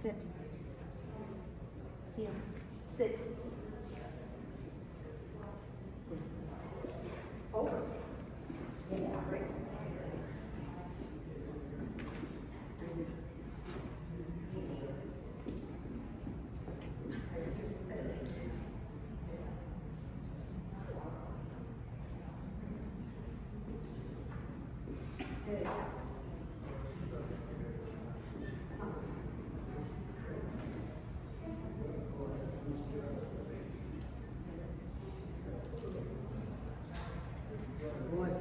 Sit. Here. Sit. Over. Good. Boy.